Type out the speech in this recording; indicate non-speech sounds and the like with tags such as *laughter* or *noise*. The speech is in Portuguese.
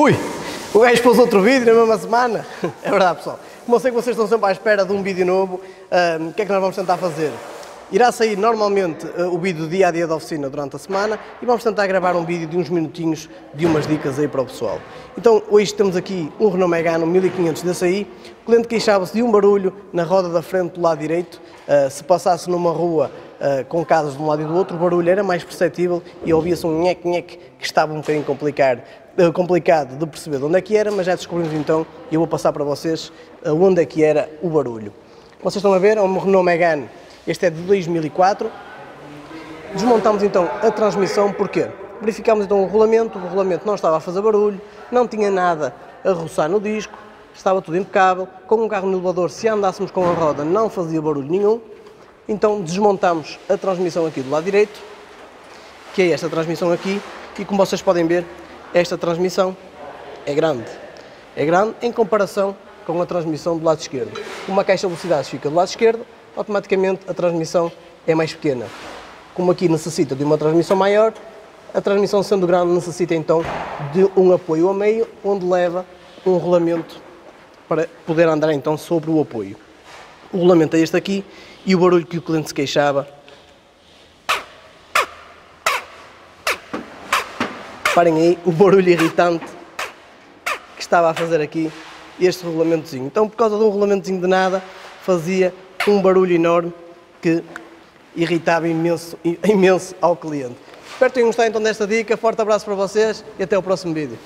Ui, o gajo pôs outro vídeo na mesma semana. *laughs* É verdade, pessoal. Como eu sei que vocês estão sempre à espera de um vídeo novo, um, o que é que nós vamos tentar fazer? Irá sair normalmente uh, o vídeo dia a dia da oficina durante a semana e vamos tentar gravar um vídeo de uns minutinhos de umas dicas aí para o pessoal. Então hoje temos aqui um Renault Megane 1500 DCI, o cliente queixava-se de um barulho na roda da frente do lado direito, uh, se passasse numa rua uh, com casas de um lado e do outro, o barulho era mais perceptível e ouvia-se um nhec-nhec que estava um bocadinho complicado, complicado de perceber de onde é que era, mas já descobrimos então e eu vou passar para vocês onde é que era o barulho. Vocês estão a ver, é um Renault Megane este é de 2004. Desmontamos então a transmissão, porquê? Verificámos então o rolamento, o rolamento não estava a fazer barulho, não tinha nada a roçar no disco, estava tudo impecável. Com um carro no elevador, se andássemos com a roda, não fazia barulho nenhum. Então desmontamos a transmissão aqui do lado direito, que é esta transmissão aqui, e como vocês podem ver, esta transmissão é grande. É grande em comparação com a transmissão do lado esquerdo. Uma caixa de velocidades fica do lado esquerdo, automaticamente a transmissão é mais pequena. Como aqui necessita de uma transmissão maior, a transmissão sendo grande necessita então de um apoio a meio, onde leva um rolamento para poder andar então sobre o apoio. O rolamento é este aqui e o barulho que o cliente se queixava. Parem aí o barulho irritante que estava a fazer aqui este rolamentozinho. Então, por causa de um rolamentozinho de nada, fazia um barulho enorme que irritava imenso, imenso ao cliente. Espero que tenham gostado então desta dica, forte abraço para vocês e até o próximo vídeo.